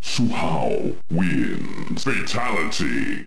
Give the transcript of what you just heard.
Su Hao wins. Fatality.